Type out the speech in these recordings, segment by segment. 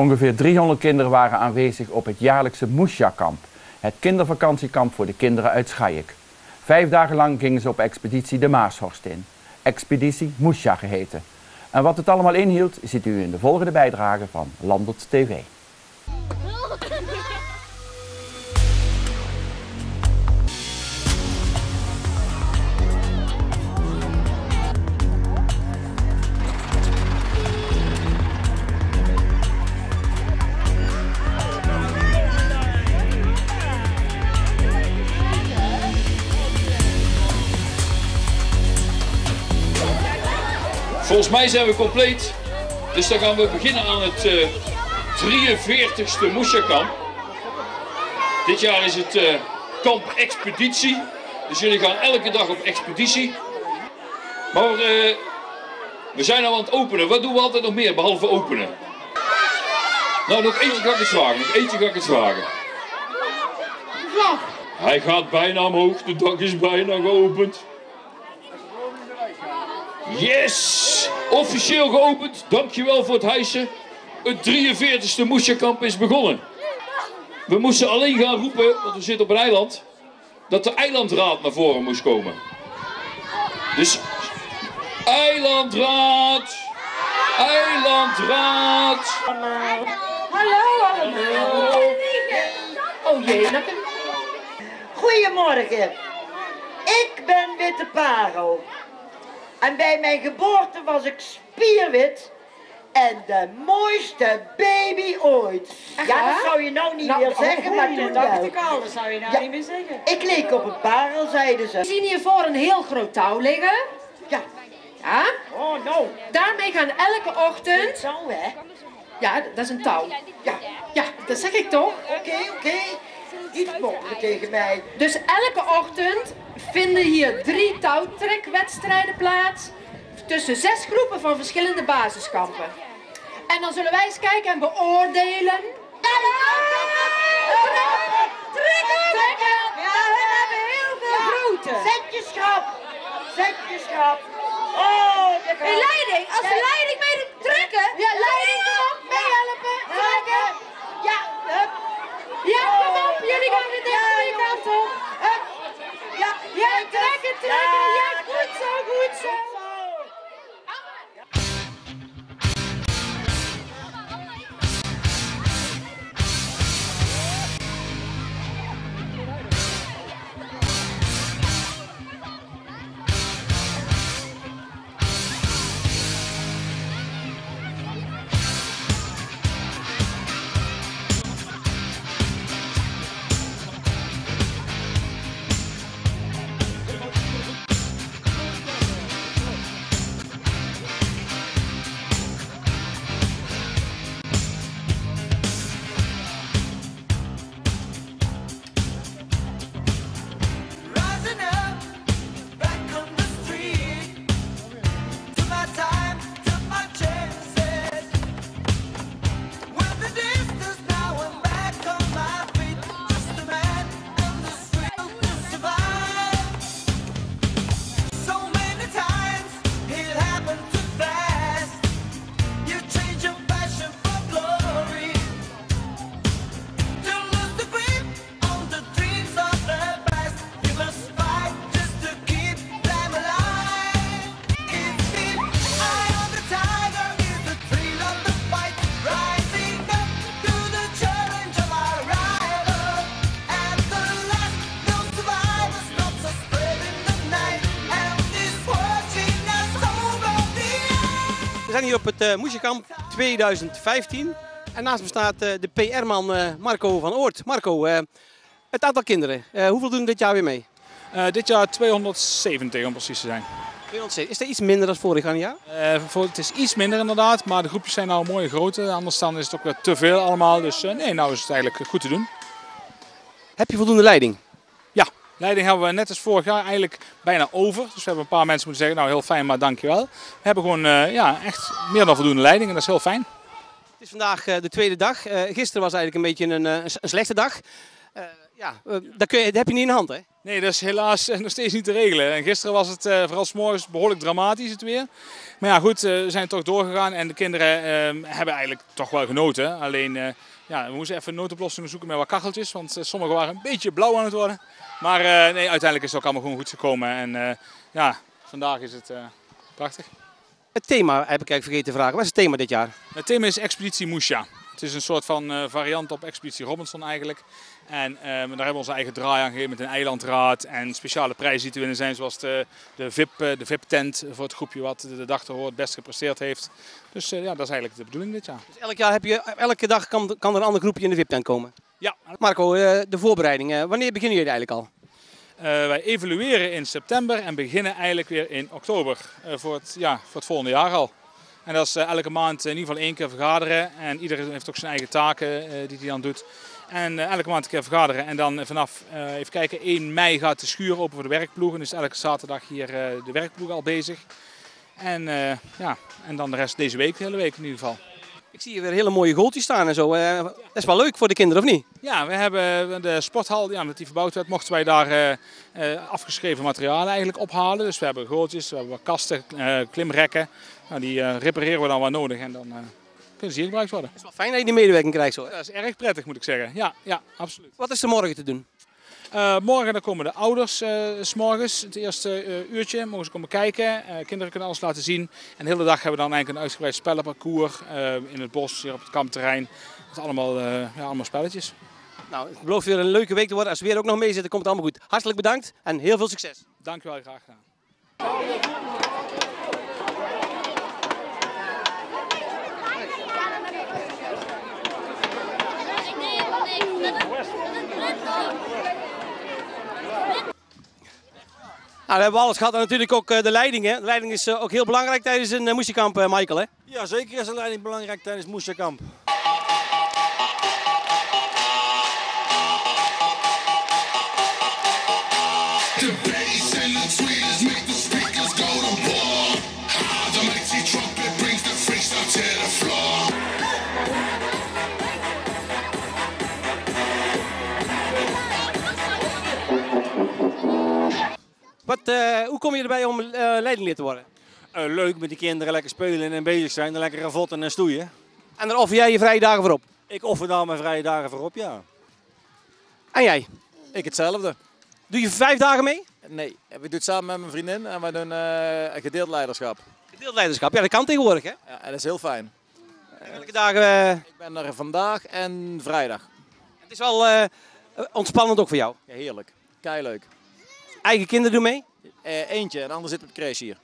Ongeveer 300 kinderen waren aanwezig op het jaarlijkse Moesja-kamp. Het kindervakantiekamp voor de kinderen uit Schaik. Vijf dagen lang gingen ze op expeditie de Maashorst in. Expeditie Moesja geheten. En wat het allemaal inhield, ziet u in de volgende bijdrage van Landert TV. Volgens mij zijn we compleet. Dus dan gaan we beginnen aan het eh 43ste Moesja-kamp. Dit jaar is het eh, kamp Expeditie. Dus jullie gaan elke dag op expeditie. Maar eh, we zijn al aan het openen. Wat doen we altijd nog meer behalve openen? Nou, nog eentje ga ik het vragen. Nog eentje ga ik het vragen. Hij gaat bijna omhoog. De dak is bijna geopend. Yes! Officieel geopend. Dankjewel voor het hijsen. Het 43ste Moesja-kamp is begonnen. We moesten alleen gaan roepen, want we zitten op een eiland, dat de eilandraad naar voren moest komen. Dus, eilandraad! Eilandraad! Hallo allemaal. Oh jee, dat Goedemorgen. Ik ben Witte Parel. En bij mijn geboorte was ik spierwit en de mooiste baby ooit. Ja, dat zou je nou niet meer zeggen, maar toen dat dacht ik al, dat zou je nou Ja. niet meer zeggen. Ik leek op een parel, zeiden We ze. zien hiervoor een heel groot touw liggen. Ja. Ja. Oh, nou. Daarmee gaan elke ochtend... Zo, hè. Ja, dat is een touw. Ja. Ja, dat zeg ik toch? Oké, oké. Iets mogen tegen mij. Dus elke ochtend vinden hier drie touwtrekwedstrijden plaats tussen zes groepen van verschillende basiskampen. En dan zullen wij eens kijken en beoordelen. Trekken! Trekken! Ja, we hebben heel veel grote. Zet je schrap. Zet je schrap. Oh, hier op het uh, Moesjekamp 2015. En naast me staat eh, de PR-man eh, Marco van Oort. Marco, het aantal kinderen, hoeveel doen dit jaar weer mee? Dit jaar 270 om precies te zijn. 200. Is dat iets minder dan vorig jaar? Voor, het is iets minder inderdaad, maar de groepjes zijn nou mooie grote. Anders dan is het ook weer te veel allemaal. Dus nee, nou is het eigenlijk goed te doen. Heb je voldoende leiding? Leiding hebben we net als vorig jaar eigenlijk bijna over. Dus we hebben een paar mensen moeten zeggen, nou heel fijn, maar dankjewel. We hebben gewoon eh, ja, echt meer dan voldoende leiding en dat is heel fijn. Het is vandaag eh, de tweede dag. Eh, gisteren was eigenlijk een beetje een, een slechte dag. Ja, dat, kun je, dat heb je niet in de hand, hè? Nee, dat is helaas nog steeds niet te regelen. En gisteren was het eh, vooral 's morgens behoorlijk dramatisch het weer. Maar ja, goed, we zijn toch doorgegaan en de kinderen hebben eigenlijk toch wel genoten. Alleen, ja, we moesten even noodoplossingen zoeken met wat kacheltjes, want eh, sommige waren een beetje blauw aan het worden. Maar eh, nee, uiteindelijk is het ook allemaal gewoon goed gekomen. En eh, ja, vandaag is het prachtig. Het thema heb ik eigenlijk vergeten te vragen. Wat is het thema dit jaar? Het thema is Expeditie Moesja. Het is een soort van eh, variant op Expeditie Robinson eigenlijk. En eh, daar hebben we onze eigen draai aan gegeven met een eilandraad en speciale prijzen die te winnen zijn. Zoals de, de VIP, eh, de VIP-tent voor het groepje wat de dag ervoor het best gepresteerd heeft. Dus eh, ja, dat is eigenlijk de bedoeling dit jaar. Dus elk jaar heb je, elke dag kan, kan er een ander groepje in de VIP-tent komen. Ja, Marco, de voorbereiding. eh, wanneer beginnen jullie eigenlijk al? Wij evalueren in september en beginnen eigenlijk weer in oktober voor, het, ja, voor het volgende jaar al. En dat is eh, elke maand in ieder geval één keer vergaderen. En iedereen heeft ook zijn eigen taken eh, die hij dan doet. En eh, elke maand een keer vergaderen. En dan vanaf, eh, even kijken, 1 mei gaat de schuur open voor de werkploegen. Dus elke zaterdag hier eh, de werkploeg al bezig. En, eh, ja, en dan de rest deze week, de hele week in ieder geval. Ik zie hier weer hele mooie goaltjes staan en zo. eh, dat is wel leuk voor de kinderen, of niet? Ja, we hebben de sporthal, ja, omdat die verbouwd werd, mochten wij daar eh, eh, afgeschreven materialen eigenlijk ophalen. Dus we hebben gootjes, we hebben kasten, klimrekken. Nou, die eh, repareren we dan wat nodig en dan kunnen ze hier gebruikt worden. Het is wel fijn dat je die medewerking krijgt zo. hè? Dat is erg prettig moet ik zeggen. Ja, ja absoluut. Wat is er morgen te doen? Eh, morgen dan komen de ouders eh, s morgens, het eerste eh, uurtje, mogen ze komen kijken. Kinderen kunnen alles laten zien. En de hele dag hebben we dan eigenlijk een uitgebreid spellenparcours in het bos, hier op het kampterrein. Het is allemaal, ja, allemaal spelletjes. Nou, het belooft weer een leuke week te worden. Als we weer ook nog mee zitten, komt het allemaal goed. Hartelijk bedankt en heel veel succes. Dank u wel, graag gedaan. Nou, we hebben alles gehad en natuurlijk ook eh, de leiding. De leiding is eh, ook heel belangrijk tijdens een uh, moesiekamp, eh, Michael. Hè? Ja, zeker is de leiding belangrijk tijdens Moesjakamp. Wat, eh, hoe kom je erbij om eh, leidinglid te worden? Eh, leuk met die kinderen lekker spelen en bezig zijn. En lekker ravotten en stoeien. En daar offer jij je vrije dagen voor op. Ik offer daar mijn vrije dagen voor op, ja. En jij? Ik hetzelfde. Doe je vijf dagen mee? Nee, we doen het samen met mijn vriendin en wij doen eh, een gedeeld leiderschap. Gedeeld leiderschap, ja dat kan tegenwoordig hè? Ja, en dat is heel fijn. Welke dagen... Ik ben er vandaag en vrijdag. het is wel eh, ontspannend ook voor jou. Ja, heerlijk. Kei leuk. Eigen kinderen doen mee? Eh, eentje, en de ander zit op de crash hier.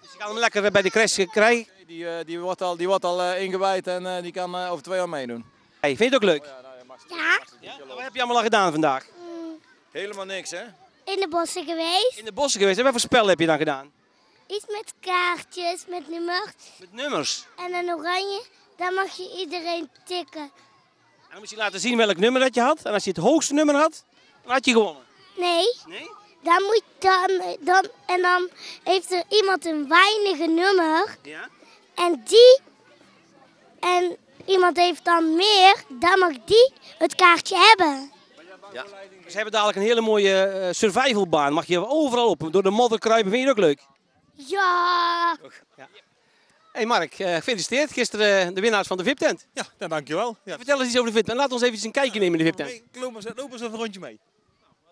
Dus je kan hem lekker bij de crash krijgen. Die, eh, die wordt al, die wordt al eh, ingewijd en eh, die kan eh, over twee jaar meedoen. Hey, vind je het ook leuk? Ja, Ja? Wat heb je allemaal al gedaan vandaag? Helemaal niks, hè? in de bossen geweest. In de bossen geweest. En wat voor spel heb je dan gedaan? Iets met kaartjes, met nummers. Met nummers. En een oranje, dan mag je iedereen tikken. En dan moest je laten zien welk nummer dat je had. En als je het hoogste nummer had, dan had je gewonnen. Nee, Nee? Dan moet dan, dan, en dan heeft er iemand een weinige nummer. Ja. En die, en iemand heeft dan meer, dan mag die het kaartje hebben. Ze hebben dadelijk een hele mooie eh, survivalbaan. Mag je overal op. Door de modder kruipen. Vind je het ook leuk? Ja, hey Mark, eh, gefeliciteerd. Gisteren eh, de winnaars van de VIP-tent. Ja, nou, dankjewel. Ja. Vertel eens iets over de VIP-tent. Laat ons even een kijkje nemen in de VIP-tent. Loop eens, loop eens even een rondje mee.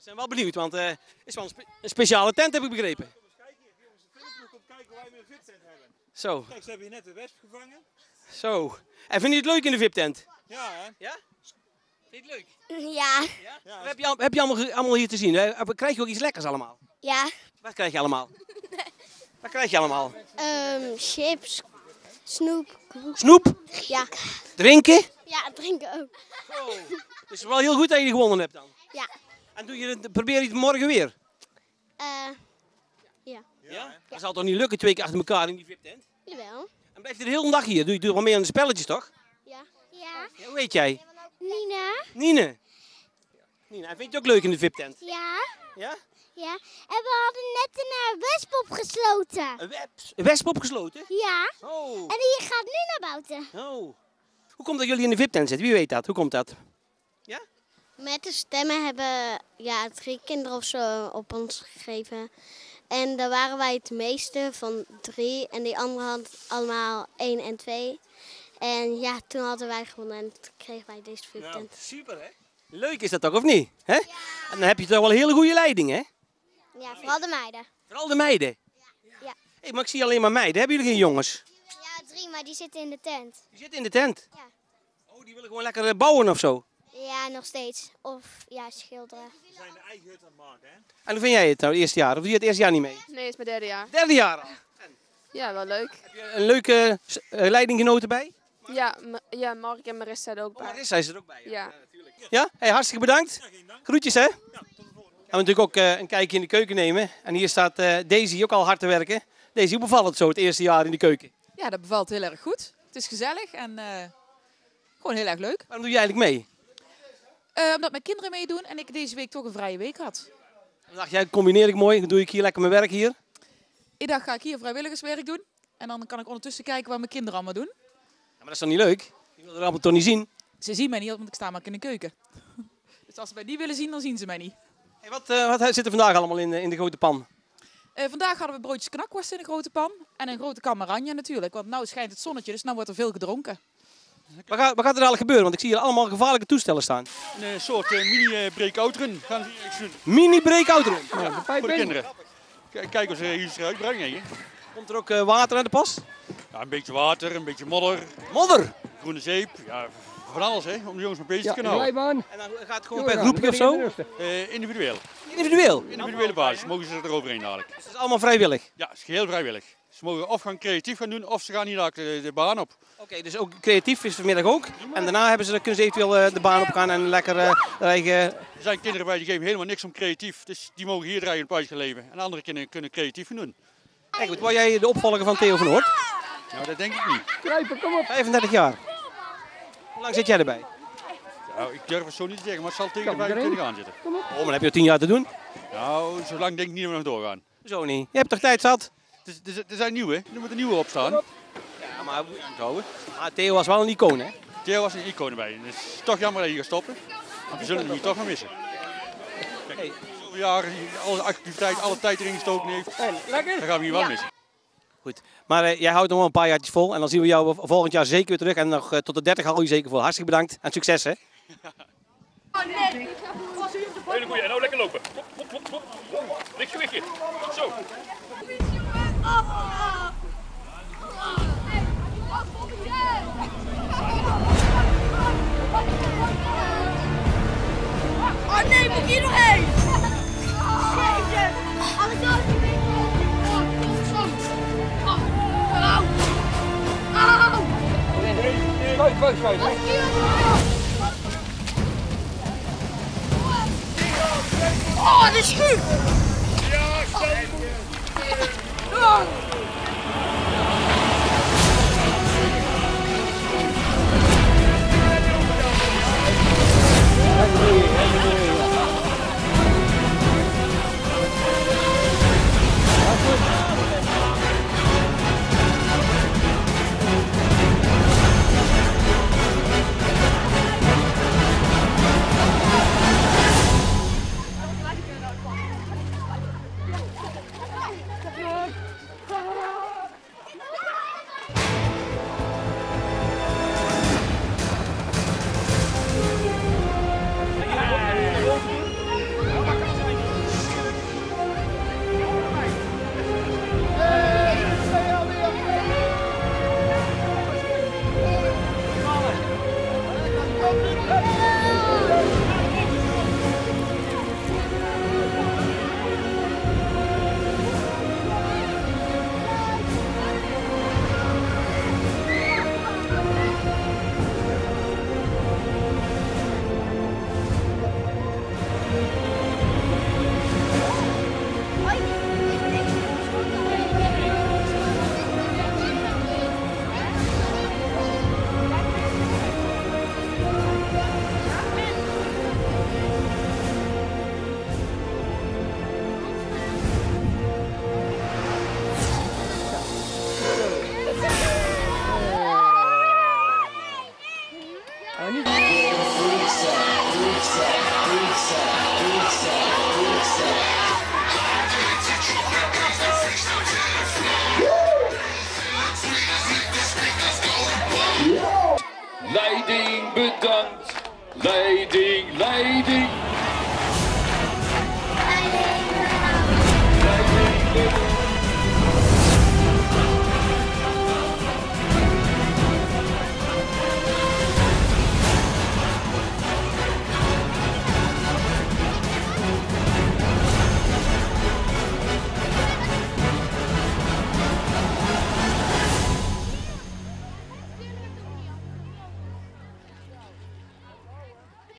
We zijn wel benieuwd, want eh, het is wel een, spe- een speciale tent, heb ik begrepen. Kom kijken hoe wij weer een VIP-tent hebben. Zo, Kijk, ze hebben hier net de wesp gevangen. zo. En vind je het leuk in de VIP-tent? Ja, hè? Ja? Vind je het leuk? ja, Wat heb je, al- heb je allemaal, allemaal hier te zien? hè? Krijg je ook iets lekkers allemaal? ja. Wat krijg je allemaal? Wat krijg je allemaal? Ehm, chips, snoep. Snoep? Ja, Drinken? ja, drinken ook. Het is wel heel goed dat je gewonnen hebt dan. Ja. En doe je het, probeer je het morgen weer? Eh, Ja? Dat zal toch niet lukken, twee keer achter elkaar in die VIP-tent? jawel. En blijf je de hele dag hier? Doe je doe wel mee aan de spelletjes, toch? Ja. Ja. Ja, hoe heet jij? Nina? Nine. Nina, en vind je het ook leuk in de VIP-tent? Ja. Ja? Ja. En we hadden net een uh, wesp opgesloten. Een webs- een wesp opgesloten? Ja. Oh. En die gaat nu naar buiten. oh. Hoe komt dat jullie in de VIP-tent zitten? Wie weet dat? Hoe komt dat? Ja? Met de stemmen hebben ja, drie kinderen of zo op ons gegeven. En daar waren wij het meeste van drie. En die anderen hadden allemaal één en twee. En ja, toen hadden wij gewonnen en toen kregen wij deze vuurtent. super hè? Leuk is dat toch, of niet? Hè? En dan heb je toch wel een hele goede leiding, hè? Ja, vooral de meiden. Vooral de meiden. Ja. Hey, maar ik zie alleen maar meiden. Hebben jullie geen jongens? Ja, drie, maar die zitten in de tent. Die zitten in de tent. Ja. Oh, die willen gewoon lekker eh, bouwen of zo. Ja, nog steeds. Of ja, schilderen. En hoe vind jij het nou, het eerste jaar? Of doe je het eerste jaar niet mee? Nee, het is mijn derde jaar. Derde jaar al. Ja, wel leuk. Een leuke uh, leidinggenoten bij? Ja, ja, Mark en Marissa er ook bij. Marissa is er ook bij. Ja. Ja? Hey, hartstikke bedankt. Groetjes hè. Gaan we natuurlijk ook eh, een kijkje in de keuken nemen. En hier staat eh, Daisy ook al hard te werken. Daisy, hoe bevalt het zo het eerste jaar in de keuken? Ja, dat bevalt heel erg goed. Het is gezellig en eh, gewoon heel erg leuk. Waarom doe je eigenlijk mee? Eh, omdat mijn kinderen meedoen en ik deze week toch een vrije week had. Dan dacht jij, combineer ik mooi. Dan doe ik hier lekker mijn werk hier. Ik dacht, ga ik hier vrijwilligerswerk doen. En dan kan ik ondertussen kijken wat mijn kinderen allemaal doen. Ja, maar dat is dan niet leuk? Je wil er allemaal toch niet zien? Ze zien mij niet, want ik sta maar in de keuken. dus als ze mij niet willen zien, dan zien ze mij niet. Hey, wat, eh, wat zit er vandaag allemaal in, de- in de grote pan? Eh, vandaag hadden we broodjes knakworst in een grote pan. En een grote kan oranje natuurlijk. Want nu schijnt het zonnetje, dus nu wordt er veel gedronken. Wat gaat, wat gaat er eigenlijk gebeuren? Want ik zie hier allemaal gevaarlijke toestellen staan. Een soort eh, mini-breakout run gaan ze iets doen. Mini breakout run. Ja, voor de kinderen. K- Kijk hoe ze hier eruit brengen. hè. Komt er ook eh, water aan de pas? Ja, een beetje water, een beetje modder. Modder? Groene zeep. Ja, van alles hè, om de jongens mee bezig Ja, te kunnen houden. En dan gaat het gewoon per groepje of zo? Eh, individueel. Individueel? Individuele basis mogen ze er overheen dadelijk. Het is allemaal vrijwillig? Ja, het is geheel vrijwillig. Ze mogen of gaan creatief gaan doen of ze gaan hier de, de baan op. Oké, dus ook creatief is vanmiddag ook. En daarna hebben ze, kunnen ze eventueel eh, de baan op gaan en lekker eh, eigen... Er zijn kinderen bij die geven helemaal niks om creatief. Dus die mogen hier draaien een puitje leven. En andere kinderen kunnen creatief gaan doen. Kijk, goed, word jij de opvolger van Theo van Hoort? Nou, dat denk ik niet. Kruipen, kom op. 35 jaar. Hoe lang zit jij erbij? Nou, ik durf het zo niet te zeggen, maar het zal tegen de 25 aan zitten. Oh, maar dan heb je 10 jaar te doen. Nou, zo lang denk ik niet dat we nog doorgaan. Zo niet. Je hebt toch tijd zat? Er, zijn nieuwe, er moet een nieuwe op staan. Ja, maar onthouden. Ah, Theo was wel een icoon, hè? Theo was een icoon erbij. Het is toch jammer dat je gaat stoppen. Want we zullen hem hier toch nog missen. Kijk, zoveel jaren, alle activiteit, alle tijd erin gestoken heeft. Lekker. Dan gaan we hier wel Ja. missen. Goed. Maar eh, jij houdt nog wel een paar jaartjes vol. En dan zien we jou volgend jaar zeker weer terug. En nog eh, tot de 30 hou je zeker vol. Hartstikke bedankt. En succes, hè? Hele goeie. En nou lekker lopen. Klop, klop. Licht gewichtje. Zo. Oh nee, moet hier nog heen? Jeetje. Alles. Auw. Auw. Schuif, schuif, schuif. Oh, dat is goed. Ja, 50.